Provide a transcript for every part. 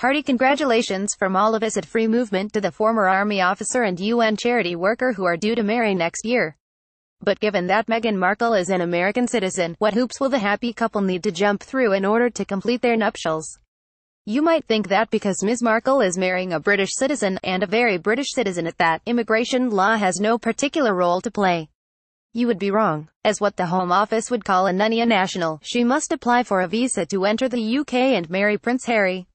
Hearty congratulations from all of us at Free Movement to the former Army officer and UN charity worker who are due to marry next year. But given that Meghan Markle is an American citizen, what hoops will the happy couple need to jump through in order to complete their nuptials? You might think that because Ms. Markle is marrying a British citizen, and a very British citizen at that, immigration law has no particular role to play. You would be wrong. As what the Home Office would call a non-EEA national, she must apply for a visa to enter the UK and marry Prince Harry.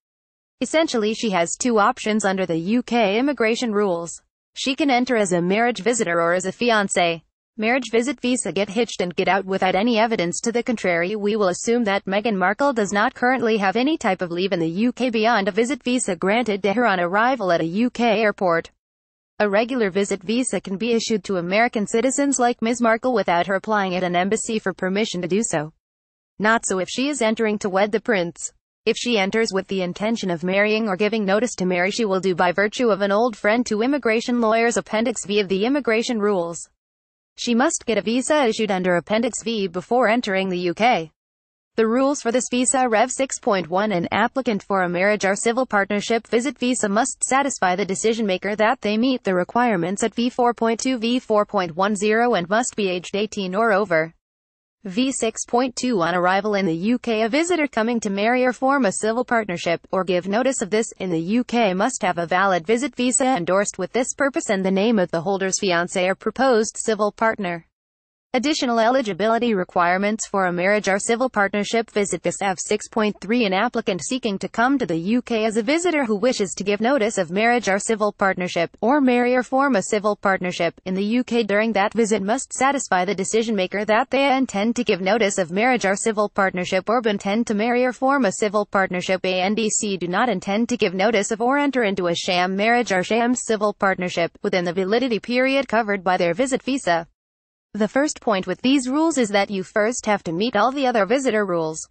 Essentially she has two options under the UK immigration rules. She can enter as a marriage visitor or as a fiancé. Marriage visit visa get hitched and get out without any evidence to the contrary. We will assume that Meghan Markle does not currently have any type of leave in the UK beyond a visit visa granted to her on arrival at a UK airport. A regular visit visa can be issued to American citizens like Ms. Markle without her applying at an embassy for permission to do so. Not so if she is entering to wed the prince. If she enters with the intention of marrying or giving notice to marry she will do by virtue of an old friend to immigration lawyers Appendix V of the immigration rules. She must get a visa issued under Appendix V before entering the UK. The rules for this visa Rev 6.1 An applicant for a marriage or civil partnership visit visa must satisfy the decision maker that they meet the requirements at V4.2 V4.10 and must be aged 18 or over. V6.2 On arrival in the UK a visitor coming to marry or form a civil partnership, or give notice of this, in the UK must have a valid visit visa endorsed with this purpose and the name of the holder's fiancé or proposed civil partner. Additional eligibility requirements for a marriage or civil partnership visit this F 6.3 An applicant seeking to come to the UK as a visitor who wishes to give notice of marriage or civil partnership, or marry or form a civil partnership, in the UK during that visit must satisfy the decision maker that they intend to give notice of marriage or civil partnership or intend to marry or form a civil partnership ANDC do not intend to give notice of or enter into a sham marriage or sham civil partnership, within the validity period covered by their visit visa. The first point with these rules is that you first have to meet all the other visitor rules.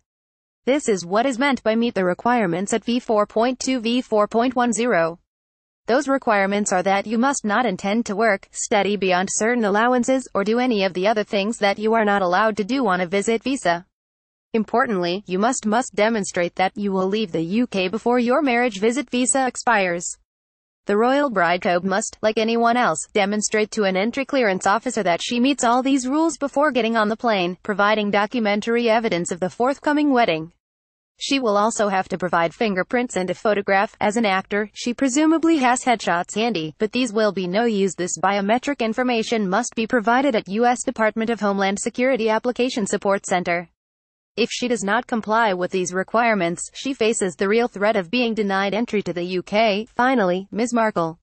This is what is meant by meet the requirements at V4.2 V4.10. Those requirements are that you must not intend to work, study beyond certain allowances, or do any of the other things that you are not allowed to do on a visit visa. Importantly, you must must demonstrate that you will leave the UK before your marriage visit visa expires. The royal bride must, like anyone else, demonstrate to an entry clearance officer that she meets all these rules before getting on the plane, providing documentary evidence of the forthcoming wedding. She will also have to provide fingerprints and a photograph. As an actor, she presumably has headshots handy, but these will be no use. This biometric information must be provided at U.S. Department of Homeland Security Application Support Center. If she does not comply with these requirements, she faces the real threat of being denied entry to the UK. Finally, Ms. Markle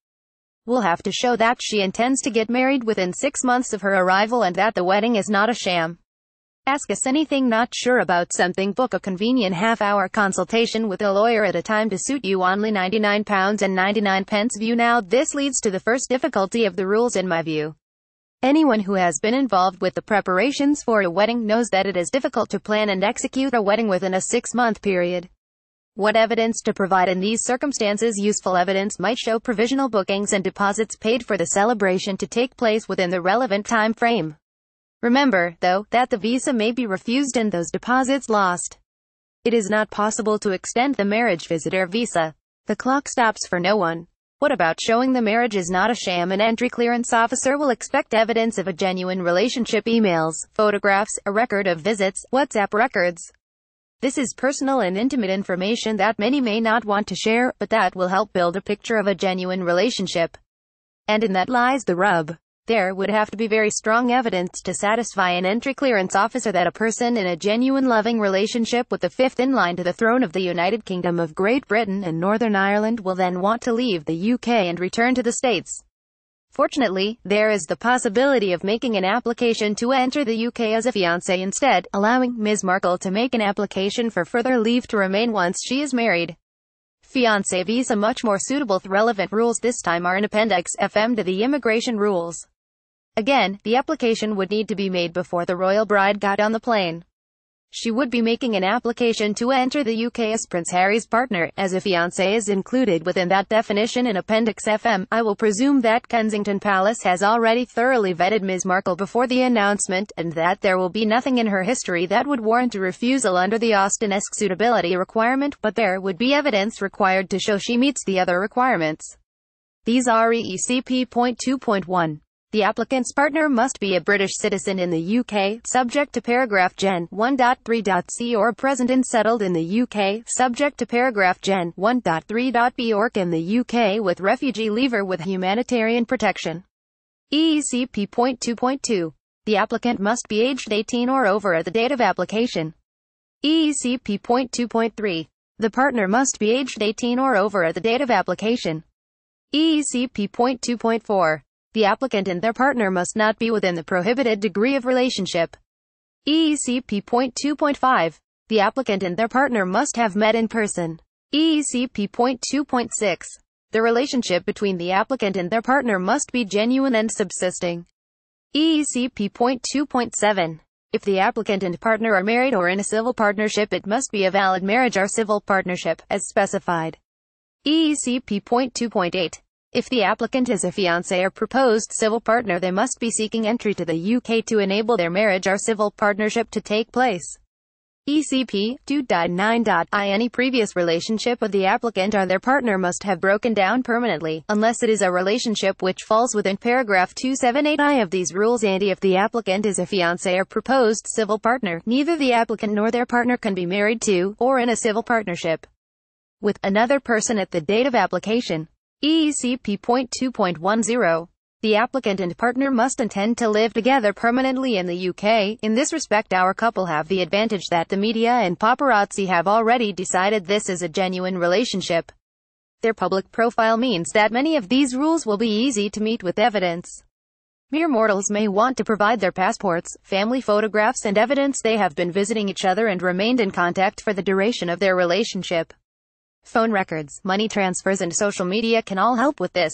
will have to show that she intends to get married within six months of her arrival and that the wedding is not a sham. Ask us anything not sure about something book a convenient half-hour consultation with a lawyer at a time to suit you only £99 and 99 pence view now this leads to the first difficulty of the rules in my view. Anyone who has been involved with the preparations for a wedding knows that it is difficult to plan and execute a wedding within a six-month period. What evidence to provide in these circumstances Useful evidence might show provisional bookings and deposits paid for the celebration to take place within the relevant time frame. Remember, though, that the visa may be refused and those deposits lost. It is not possible to extend the marriage visitor visa. The clock stops for no one. What about showing the marriage is not a sham? An entry clearance officer will expect evidence of a genuine relationship emails, photographs, a record of visits, WhatsApp records. This is personal and intimate information that many may not want to share, but that will help build a picture of a genuine relationship. And in that lies the rub. There would have to be very strong evidence to satisfy an entry clearance officer that a person in a genuine loving relationship with the fifth in line to the throne of the United Kingdom of Great Britain and Northern Ireland will then want to leave the UK and return to the States. Fortunately, there is the possibility of making an application to enter the UK as a fiancé instead, allowing Ms. Markle to make an application for further leave to remain once she is married. Fiancé visa much more suitable relevant rules this time are in Appendix FM to the immigration rules. Again, the application would need to be made before the royal bride got on the plane. she would be making an application to enter the UK as Prince Harry's partner, as a fiancé is included within that definition in Appendix FM. I will presume that Kensington Palace has already thoroughly vetted Ms. Markle before the announcement, and that there will be nothing in her history that would warrant a refusal under the Austen-esque suitability requirement, but there would be evidence required to show she meets the other requirements. These are EECP.2.1. The applicant's partner must be a British citizen in the UK, subject to paragraph Gen 1.3.c or present and settled in the UK, subject to paragraph Gen 1.3.b or in the UK with refugee leaver with humanitarian protection. EECP.2.2. The applicant must be aged 18 or over at the date of application. EECP.2.3. The partner must be aged 18 or over at the date of application. EECP.2.4. The applicant and their partner must not be within the prohibited degree of relationship. EECP.2.5. The applicant and their partner must have met in person. EECP.2.6. The relationship between the applicant and their partner must be genuine and subsisting. EECP.2.7. If the applicant and partner are married or in a civil partnership it must be a valid marriage or civil partnership, as specified. EECP.2.8. If the applicant is a fiancé or proposed civil partner they must be seeking entry to the UK to enable their marriage or civil partnership to take place. ECP 2.9.I Any previous relationship of the applicant or their partner must have broken down permanently, unless it is a relationship which falls within paragraph 278I of these rules and if the applicant is a fiancé or proposed civil partner, neither the applicant nor their partner can be married to, or in a civil partnership with, another person at the date of application. EECP.2.10. The applicant and partner must intend to live together permanently in the UK. In this respect our couple have the advantage that the media and paparazzi have already decided this is a genuine relationship. Their public profile means that many of these rules will be easy to meet with evidence. Mere mortals may want to provide their passports, family photographs and evidence they have been visiting each other and remained in contact for the duration of their relationship. Phone records, money transfers and social media can all help with this.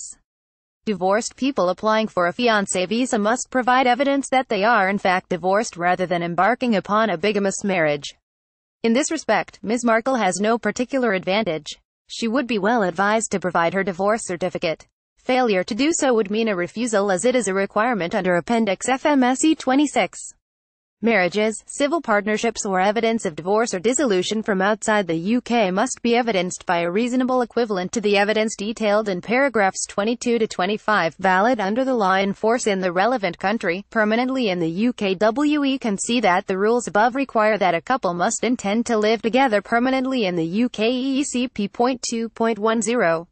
Divorced people applying for a fiancé visa must provide evidence that they are in fact divorced rather than embarking upon a bigamous marriage. In this respect, Ms. Markle has no particular advantage. She would be well advised to provide her divorce certificate. Failure to do so would mean a refusal as it is a requirement under Appendix FMSE 26 marriages, civil partnerships or evidence of divorce or dissolution from outside the UK must be evidenced by a reasonable equivalent to the evidence detailed in paragraphs 22 to 25, valid under the law in force in the relevant country, permanently in the UK. WE can see that the rules above require that a couple must intend to live together permanently in the UK EECP.2.10.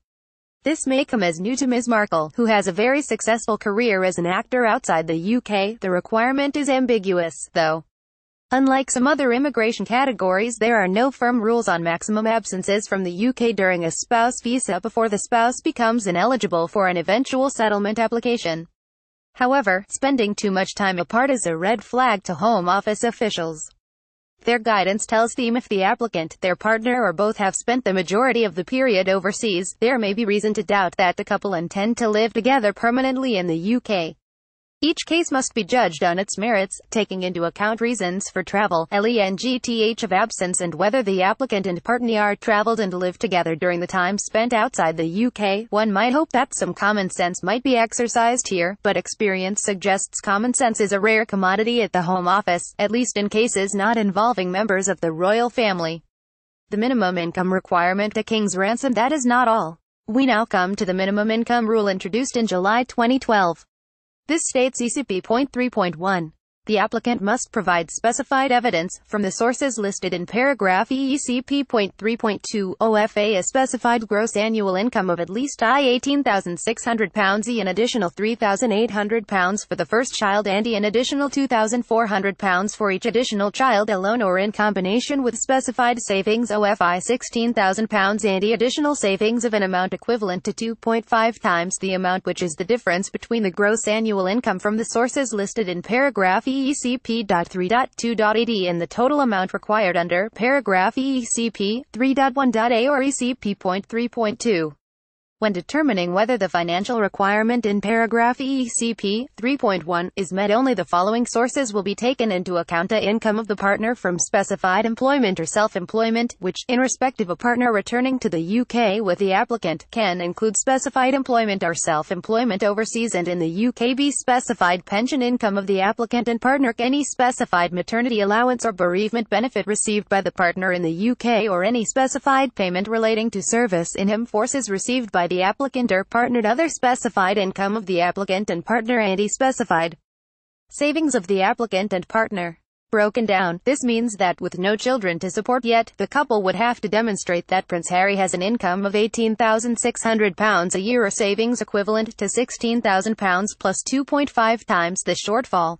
This may come as new to Ms. Markle, who has a very successful career as an actor outside the UK. The requirement is ambiguous, though. Unlike some other immigration categories there are no firm rules on maximum absences from the UK during a spouse visa before the spouse becomes ineligible for an eventual settlement application. However, spending too much time apart is a red flag to Home Office officials. Their guidance tells them if the applicant, their partner or both have spent the majority of the period overseas, there may be reason to doubt that the couple intend to live together permanently in the UK. Each case must be judged on its merits, taking into account reasons for travel, length of absence and whether the applicant and partner traveled and lived together during the time spent outside the UK. One might hope that some common sense might be exercised here, but experience suggests common sense is a rare commodity at the Home Office, at least in cases not involving members of the royal family. The minimum income requirement a king's ransom that is not all. We now come to the minimum income rule introduced in July 2012. This states ECP.3.1. The applicant must provide specified evidence, from the sources listed in paragraph EECP.3.2, OFA a specified gross annual income of at least I £18,600 E an additional £3,800 for the first child and E an additional £2,400 for each additional child alone or in combination with specified savings OFI £16,000 and E additional savings of an amount equivalent to 2.5 times the amount which is the difference between the gross annual income from the sources listed in paragraph EECP.3.2.AD and the total amount required under paragraph EECP 3.1.A or ECP.3.2. When determining whether the financial requirement in paragraph ECP 3.1 is met only the following sources will be taken into account the income of the partner from specified employment or self-employment, which, in of a partner returning to the UK with the applicant, can include specified employment or self-employment overseas and in the UK be specified pension income of the applicant and partner, any specified maternity allowance or bereavement benefit received by the partner in the UK or any specified payment relating to service in him forces received by by the applicant or partnered other specified income of the applicant and partner anti-specified savings of the applicant and partner. Broken down, this means that with no children to support yet, the couple would have to demonstrate that Prince Harry has an income of £18,600 a year or savings equivalent to £16,000 plus 2.5 times the shortfall.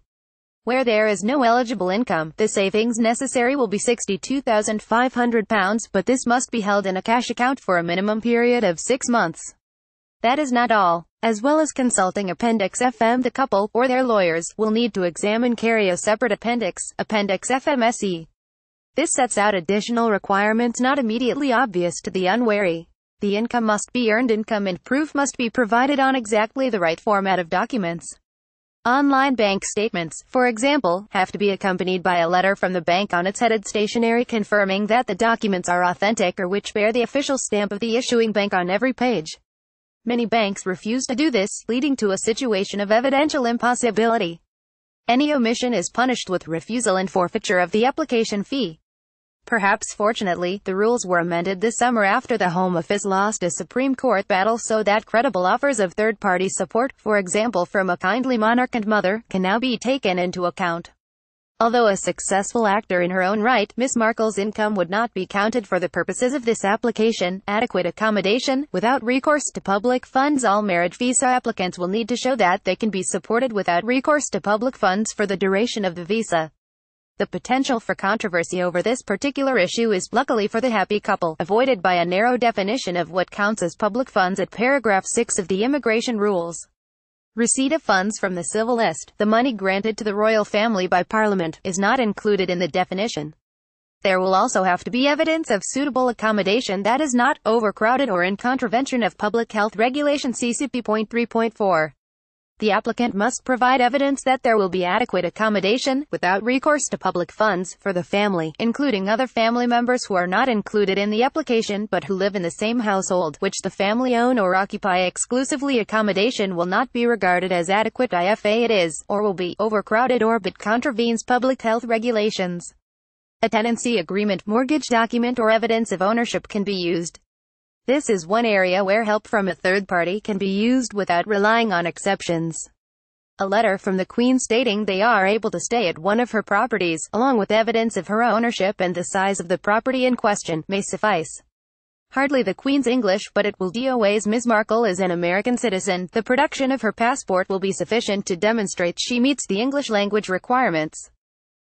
Where there is no eligible income, the savings necessary will be £62,500, but this must be held in a cash account for a minimum period of six months. That is not all. As well as consulting Appendix FM, the couple, or their lawyers, will need to examine carry a separate appendix, Appendix FMSE. This sets out additional requirements not immediately obvious to the unwary. The income must be earned income and proof must be provided on exactly the right format of documents. Online bank statements, for example, have to be accompanied by a letter from the bank on its headed stationery confirming that the documents are authentic or which bear the official stamp of the issuing bank on every page. Many banks refuse to do this, leading to a situation of evidential impossibility. Any omission is punished with refusal and forfeiture of the application fee. Perhaps fortunately, the rules were amended this summer after the Home Office lost a Supreme Court battle so that credible offers of third-party support, for example from a kindly monarch and mother, can now be taken into account. Although a successful actor in her own right, Miss Markle's income would not be counted for the purposes of this application. Adequate accommodation, without recourse to public funds All marriage visa applicants will need to show that they can be supported without recourse to public funds for the duration of the visa. The potential for controversy over this particular issue is, luckily for the happy couple, avoided by a narrow definition of what counts as public funds at paragraph 6 of the immigration rules. Receipt of funds from the civil list, the money granted to the royal family by Parliament, is not included in the definition. There will also have to be evidence of suitable accommodation that is not overcrowded or in contravention of public health regulation CCP.3.4. The applicant must provide evidence that there will be adequate accommodation, without recourse to public funds, for the family, including other family members who are not included in the application but who live in the same household, which the family own or occupy exclusively accommodation will not be regarded as adequate if it is, or will be, overcrowded or but contravenes public health regulations. A tenancy agreement, mortgage document or evidence of ownership can be used. This is one area where help from a third party can be used without relying on exceptions. A letter from the Queen stating they are able to stay at one of her properties, along with evidence of her ownership and the size of the property in question, may suffice. Hardly the Queen's English, but it will DOA's Ms. Markle is an American citizen. The production of her passport will be sufficient to demonstrate she meets the English language requirements.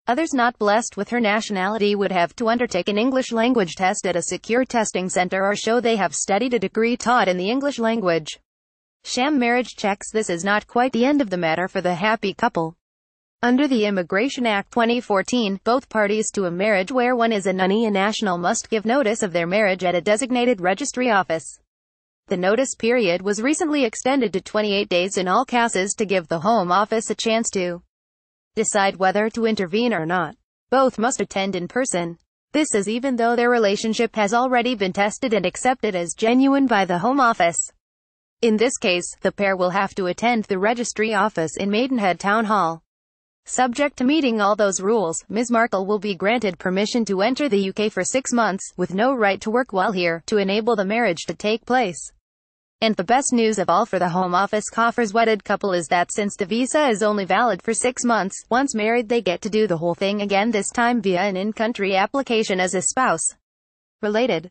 Others not blessed with her nationality would have to undertake an English language test at a secure testing center or show they have studied a degree taught in the English language. Sham marriage checks This is not quite the end of the matter for the happy couple. Under the Immigration Act 2014, both parties to a marriage where one is a non-EU national must give notice of their marriage at a designated registry office. The notice period was recently extended to 28 days in all cases to give the Home Office a chance to decide whether to intervene or not. Both must attend in person. This is even though their relationship has already been tested and accepted as genuine by the Home Office. In this case, the pair will have to attend the registry office in Maidenhead Town Hall. Subject to meeting all those rules, Ms. Markle will be granted permission to enter the UK for six months, with no right to work while here, to enable the marriage to take place. And the best news of all for the Home Office coffers wedded couple is that since the visa is only valid for six months, once married they get to do the whole thing again this time via an in-country application as a spouse. Related